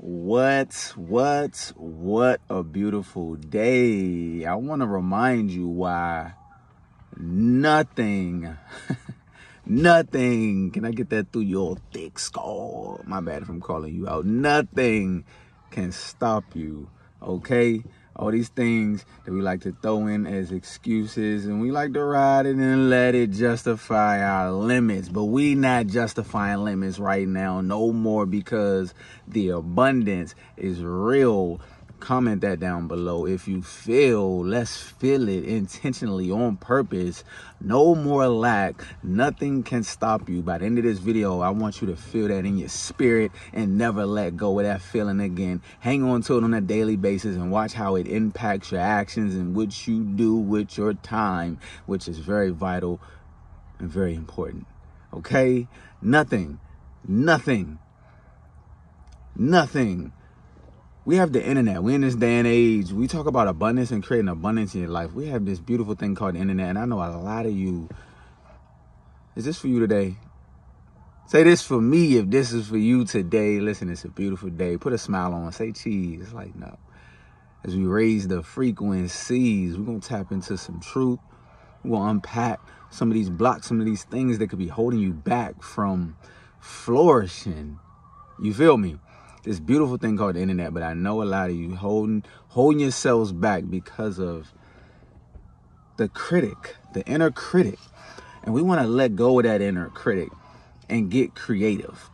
What, what, what a beautiful day. I want to remind you why nothing, nothing, can I get that through your thick skull? My bad if I'm calling you out. Nothing can stop you, okay? All these things that we like to throw in as excuses and we like to ride it and let it justify our limits. But we not justifying limits right now no more because the abundance is real comment that down below. If you feel let's feel it intentionally on purpose no more lack. Nothing can stop you. By the end of this video i want you to feel that in your spirit and never let go of that feeling again. Hang on to it on a daily basis and watch how it impacts your actions and what you do with your time which is very vital and very important. Okay? Nothing. Nothing. Nothing we have the internet. We in this day and age. We talk about abundance and creating abundance in your life. We have this beautiful thing called internet, and I know a lot of you. Is this for you today? Say this for me if this is for you today. Listen, it's a beautiful day. Put a smile on. Say cheese. It's like no. As we raise the frequencies, we're gonna tap into some truth. We're gonna unpack some of these blocks, some of these things that could be holding you back from flourishing. You feel me? This beautiful thing called the internet, but I know a lot of you holding holding yourselves back because of the critic, the inner critic. And we want to let go of that inner critic and get creative.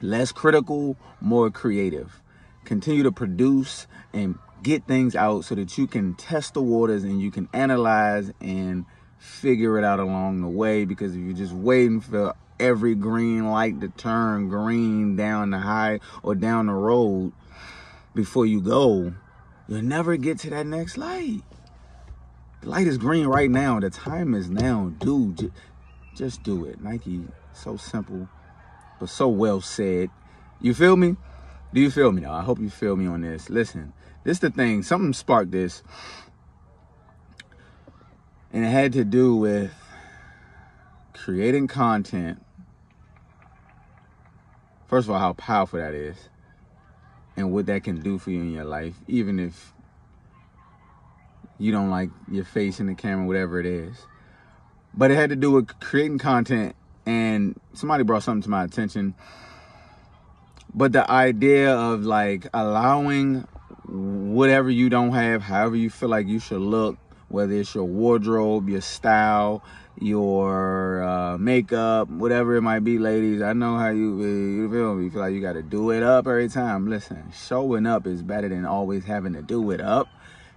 Less critical, more creative. Continue to produce and get things out so that you can test the waters and you can analyze and figure it out along the way because if you're just waiting for every green light to turn green down the high or down the road before you go, you'll never get to that next light. The light is green right now. The time is now. Dude, just do it. Nike, so simple, but so well said. You feel me? Do you feel me now? I hope you feel me on this. Listen, this is the thing. Something sparked this. And it had to do with creating content first of all, how powerful that is and what that can do for you in your life, even if you don't like your face in the camera, whatever it is. But it had to do with creating content, and somebody brought something to my attention. But the idea of like allowing whatever you don't have, however you feel like you should look, whether it's your wardrobe, your style, your uh, makeup, whatever it might be, ladies. I know how you you feel me. You feel like you got to do it up every time. Listen, showing up is better than always having to do it up.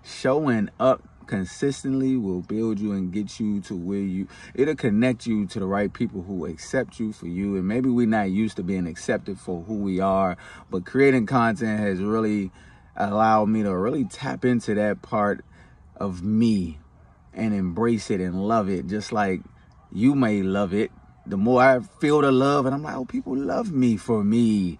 Showing up consistently will build you and get you to where you it'll connect you to the right people who accept you for you and maybe we're not used to being accepted for who we are but creating content has really allowed me to really tap into that part of me and embrace it and love it just like you may love it. The more I feel the love, and I'm like, oh, people love me for me.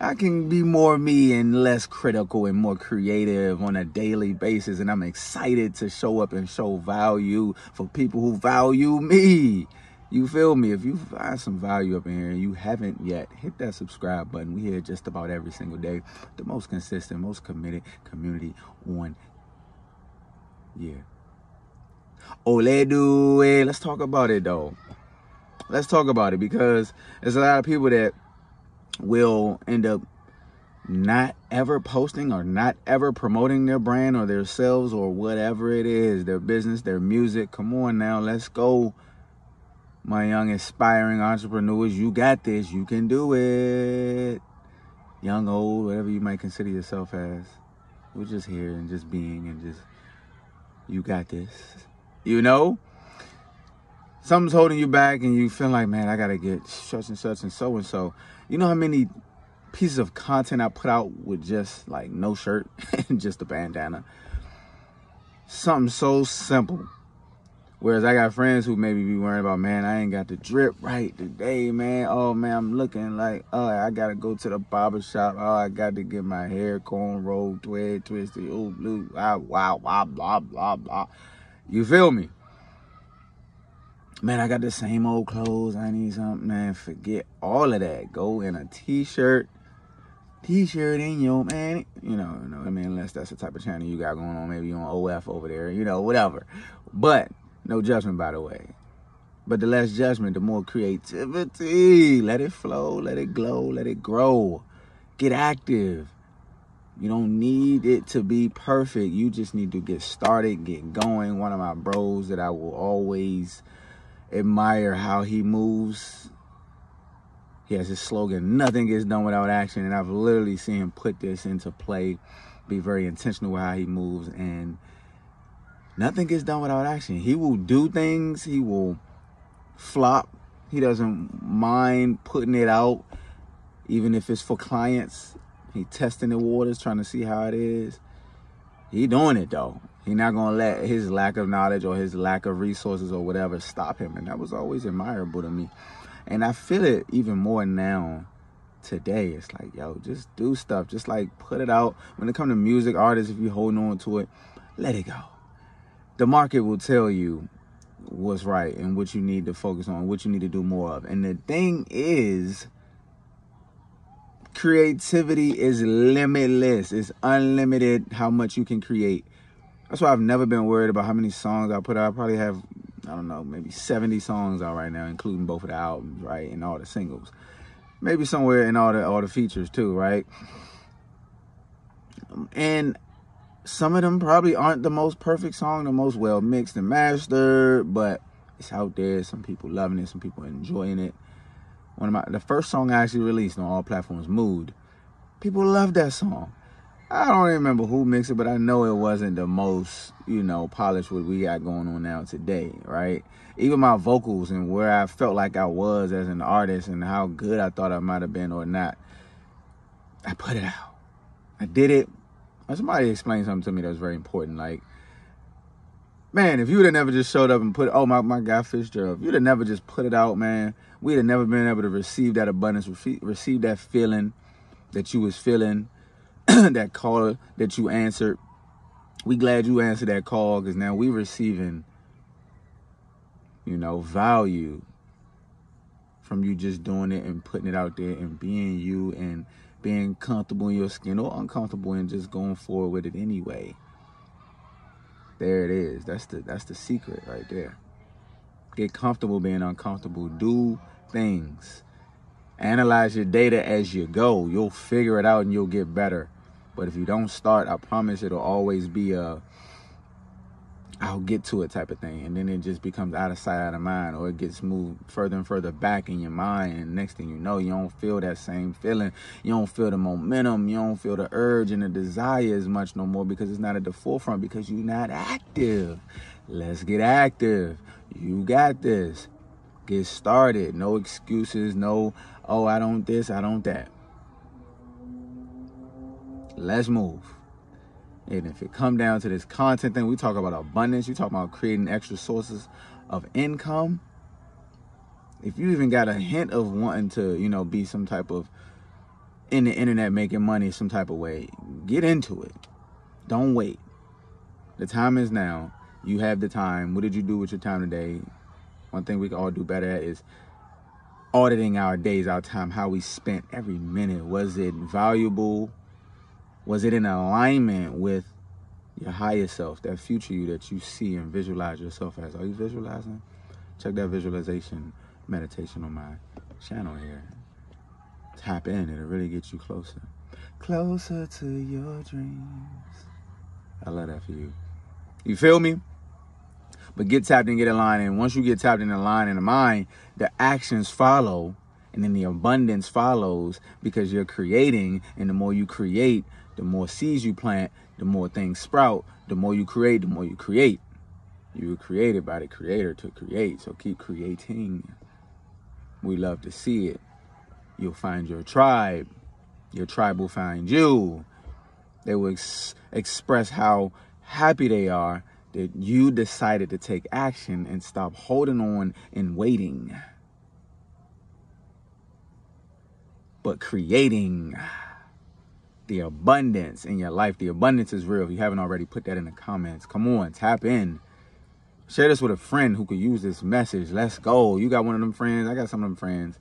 I can be more me and less critical and more creative on a daily basis. And I'm excited to show up and show value for people who value me. You feel me? If you find some value up in here and you haven't yet, hit that subscribe button. We here just about every single day. The most consistent, most committed community on yeah. Oledu. Let's talk about it though. Let's talk about it because there's a lot of people that will end up not ever posting or not ever promoting their brand or their sales or whatever it is, their business, their music. Come on now, let's go. My young aspiring entrepreneurs, you got this. You can do it. Young, old, whatever you might consider yourself as. We're just here and just being and just, you got this you know? Something's holding you back and you feel like, man, I gotta get such and such and so and so. You know how many pieces of content I put out with just like no shirt and just a bandana? Something so simple. Whereas I got friends who maybe be worrying about, man, I ain't got the drip right today, man. Oh man, I'm looking like, oh, I gotta go to the barber shop. Oh, I got to get my hair corn rolled, twig, twisted, ooh, blue, ah, wow, wow, blah, blah, blah, blah. You feel me? Man, I got the same old clothes. I need something, man. Forget all of that. Go in a t-shirt, t-shirt in your man. You know, you know I mean, unless that's the type of channel you got going on, maybe you on OF over there, you know, whatever. But no judgment, by the way. But the less judgment, the more creativity. Let it flow, let it glow, let it grow. Get active. You don't need it to be perfect. You just need to get started, get going. One of my bros that I will always admire how he moves. He has his slogan, nothing gets done without action. And I've literally seen him put this into play, be very intentional with how he moves. And nothing gets done without action. He will do things, he will flop. He doesn't mind putting it out, even if it's for clients. He testing the waters, trying to see how it is. He doing it though. He not gonna let his lack of knowledge or his lack of resources or whatever stop him. And that was always admirable to me. And I feel it even more now today. It's like, yo, just do stuff. Just like put it out. When it comes to music artists, if you holding on to it, let it go. The market will tell you what's right and what you need to focus on, what you need to do more of. And the thing is, creativity is limitless. It's unlimited how much you can create. That's why I've never been worried about how many songs I put out. I probably have, I don't know, maybe 70 songs out right now, including both of the albums, right? And all the singles. Maybe somewhere in all the all the features too, right? And some of them probably aren't the most perfect song, the most well mixed and mastered, but it's out there. Some people loving it, some people enjoying it. One of my the first song I actually released on all platforms, Mood. People love that song. I don't remember who mixed it, but I know it wasn't the most, you know, polished what we got going on now today, right? Even my vocals and where I felt like I was as an artist and how good I thought I might have been or not. I put it out. I did it somebody explained something to me that was very important. Like, man, if you would have never just showed up and put, oh my my guy Fitzgerald, if you'd have never just put it out, man, we'd have never been able to receive that abundance, receive that feeling that you was feeling, that call that you answered. We glad you answered that call because now we receiving, you know, value from you just doing it and putting it out there and being you and being comfortable in your skin or uncomfortable and just going forward with it anyway. There it is. That's the that's the secret right there. Get comfortable being uncomfortable. Do things. Analyze your data as you go. You'll figure it out and you'll get better. But if you don't start, I promise it'll always be a I'll get to it type of thing. And then it just becomes out of sight, out of mind, or it gets moved further and further back in your mind. And next thing you know, you don't feel that same feeling. You don't feel the momentum. You don't feel the urge and the desire as much no more because it's not at the forefront because you're not active. Let's get active. You got this. Get started. No excuses. No, oh, I don't this, I don't that. Let's move. And if it come down to this content thing, we talk about abundance. You talk about creating extra sources of income. If you even got a hint of wanting to, you know, be some type of in the internet making money some type of way, get into it. Don't wait. The time is now. You have the time. What did you do with your time today? One thing we can all do better at is auditing our days, our time, how we spent every minute. Was it valuable? Was it in alignment with your higher self, that future you that you see and visualize yourself as? Are you visualizing? Check that visualization meditation on my channel here. Tap in, it'll really get you closer. Closer to your dreams. I love that for you. You feel me? But get tapped and get aligned. And once you get tapped in the line in the mind, the actions follow. And then the abundance follows because you're creating. And the more you create, the more seeds you plant, the more things sprout. The more you create, the more you create. You were created by the creator to create, so keep creating. We love to see it. You'll find your tribe. Your tribe will find you. They will ex- express how happy they are that you decided to take action and stop holding on and waiting, but creating the abundance in your life. The abundance is real. If you haven't already, put that in the comments. Come on, tap in. Share this with a friend who could use this message. Let's go. You got one of them friends. I got some of them friends.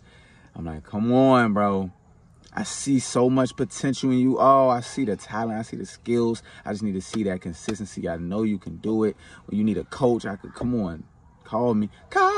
I'm like, come on, bro. I see so much potential in you. Oh, I see the talent. I see the skills. I just need to see that consistency. I know you can do it. When you need a coach, I could come on, call me. Call